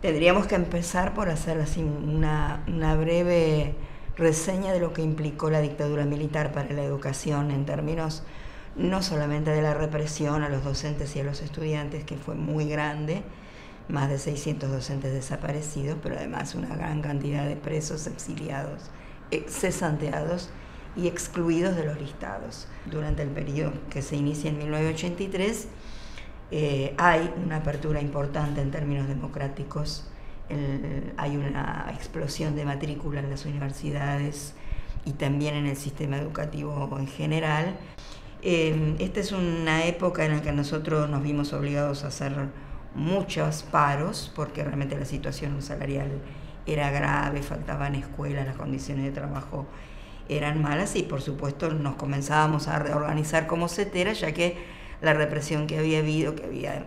Tendríamos que empezar por hacer así una, una breve reseña de lo que implicó la dictadura militar para la educación en términos no solamente de la represión a los docentes y a los estudiantes, que fue muy grande, más de 600 docentes desaparecidos, pero además una gran cantidad de presos, exiliados, cesanteados y excluidos de los listados. Durante el periodo que se inicia en 1983, eh, hay una apertura importante en términos democráticos, hay una explosión de matrícula en las universidades y también en el sistema educativo en general. Eh, esta es una época en la que nosotros nos vimos obligados a hacer muchos paros, porque realmente la situación salarial era grave, faltaban escuelas, las condiciones de trabajo eran malas y por supuesto nos comenzábamos a reorganizar como CETERA, ya que la represión que había habido, que había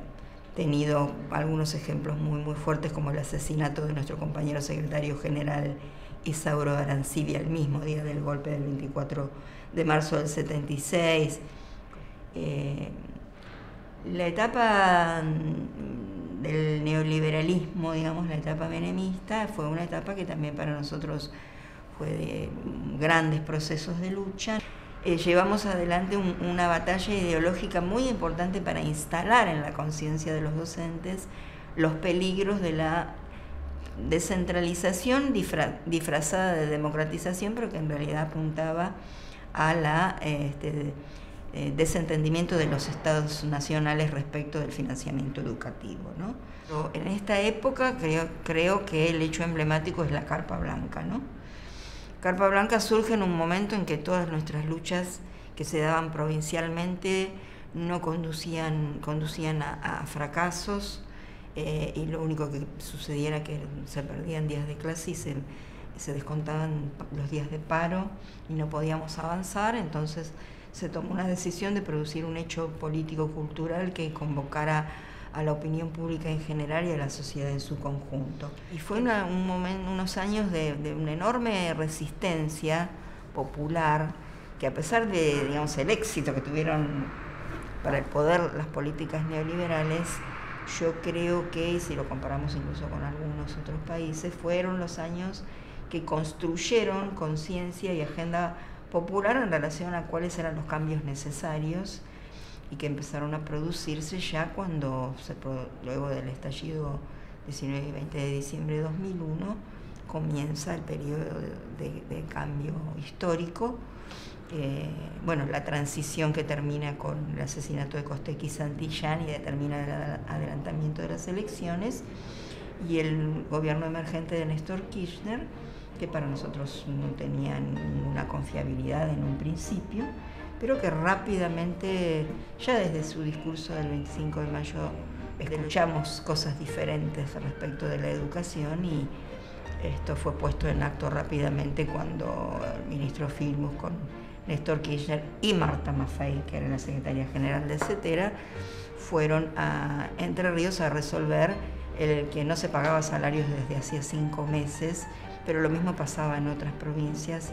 tenido algunos ejemplos muy muy fuertes como el asesinato de nuestro compañero secretario general Isauro Arancibia el mismo día del golpe del 24 de marzo del 76. Eh, la etapa del neoliberalismo, digamos, la etapa menemista, fue una etapa que también para nosotros fue de grandes procesos de lucha. Eh, llevamos adelante una batalla ideológica muy importante para instalar en la conciencia de los docentes los peligros de la descentralización disfrazada de democratización, pero que en realidad apuntaba a la este, eh, desentendimiento de los estados nacionales respecto del financiamiento educativo. En esta época creo, creo que el hecho emblemático es la Carpa Blanca. ¿no? Carpa Blanca surge en un momento en que todas nuestras luchas que se daban provincialmente no conducían, conducían a, fracasos eh, y lo único que sucedía era que se perdían días de clase y se se descontaban los días de paro y no podíamos avanzar, entonces se tomó una decisión de producir un hecho político-cultural que convocara a la opinión pública en general y a la sociedad en su conjunto. Y fue un momento, unos años de, una enorme resistencia popular que a pesar de digamos, el éxito que tuvieron para el poder las políticas neoliberales, yo creo que, si lo comparamos incluso con algunos otros países, fueron los años que construyeron conciencia y agenda popular en relación a cuáles eran los cambios necesarios y que empezaron a producirse ya cuando, luego del estallido 19 y 20 de diciembre de 2001, comienza el periodo de, cambio histórico. Eh, bueno, la transición que termina con el asesinato de Costequi Santillán y determina el adelantamiento de las elecciones, y el gobierno emergente de Néstor Kirchner, que para nosotros no tenía ninguna confiabilidad en un principio, pero que rápidamente, ya desde su discurso del 25 de mayo, escuchamos cosas diferentes respecto de la educación y esto fue puesto en acto rápidamente cuando el ministro Filmus con Néstor Kirchner y Marta Maffei, que era la secretaria general de CETERA, fueron a Entre Ríos a resolver el que no se pagaba salarios desde hacía cinco meses pero lo mismo pasaba en otras provincias.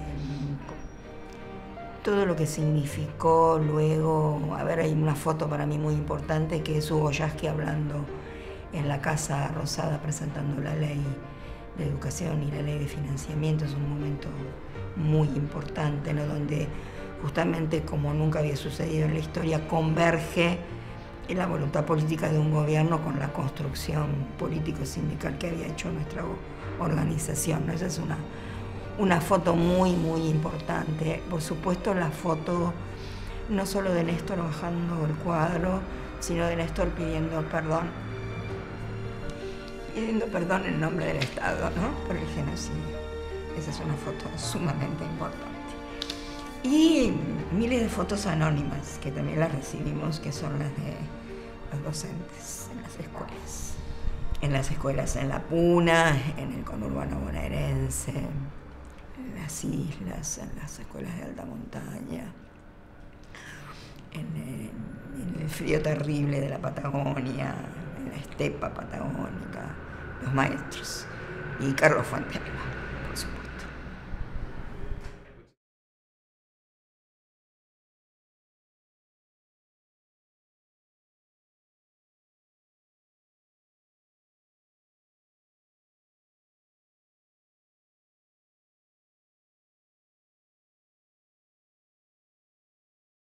Todo lo que significó luego, a ver, hay una foto para mí muy importante que es Hugo Yasky hablando en la Casa Rosada presentando la ley de educación y la ley de financiamiento, es un momento muy importante, ¿no? donde justamente como nunca había sucedido en la historia, converge la voluntad política de un gobierno con la construcción político-sindical que había hecho nuestra organización. Esa es una, una foto muy, muy importante. Por supuesto, la foto no solo de Néstor bajando el cuadro, sino de Néstor pidiendo perdón. Pidiendo perdón en nombre del Estado, ¿no? Por el genocidio. Esa es una foto sumamente importante. Y miles de fotos anónimas que también las recibimos, que son las de los docentes en las escuelas en las escuelas en La Puna, en el conurbano bonaerense, en las islas, en las escuelas de alta montaña, en el, frío terrible de la Patagonia, en la estepa patagónica, los maestros y Carlos Fuentelva.